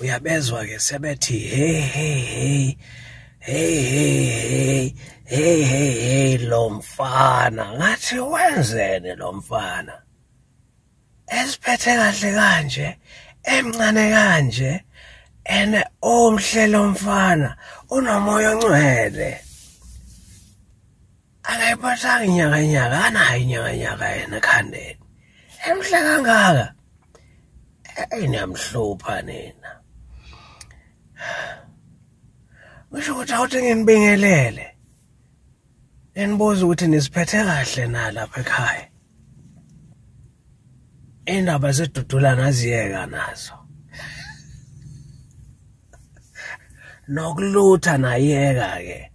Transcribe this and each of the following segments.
uyabezwa ke sebethi hey hey hey hey hey hey hey hey lo mfana. Ngathi wenzene lo mfana? Esiphethe kahle kanje emncane kanje ene omhle lo mfana unomoya ongcwele. Akayiphathanga inyakanyaka anayo inyakanyaka yena ekhandeni emhle kangaka? Eyinamhlupha nina. Ngisho ukuthi awuthi nginibingelele. Enibuza ukuthi nisiphethe kahle na lapha ekhaya? Indaba zedudula naziyeka nazo. Nokulutha nayeka ke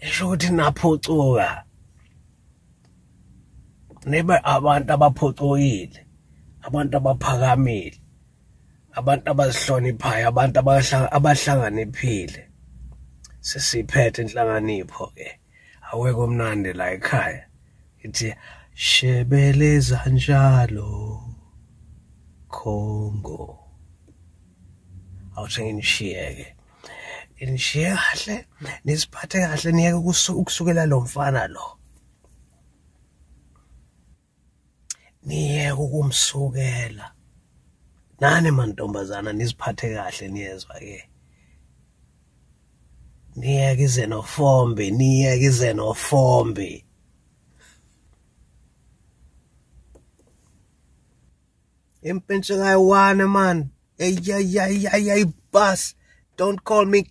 esho ukuthi naphucuka. Nibe abantu abaphucukile abantu abaphakamile abantu abazihloniphayo abantu abahlakaniphile sesiphethe inhlanganipho ke awekho mnandi la ekhaya. Ithi shebeleza njalo Congo awuthi nginishiyeke inishiye kahle nisiphathe kahle niyeke ukusukela lo mfana lo. Niyeke ukumsukela. Nani mantombazana nisiphathe kahle niyezwa ke niyeke izenofombe niyeke izenofombe impintshikayi one man. Eyayayayay bus don't call me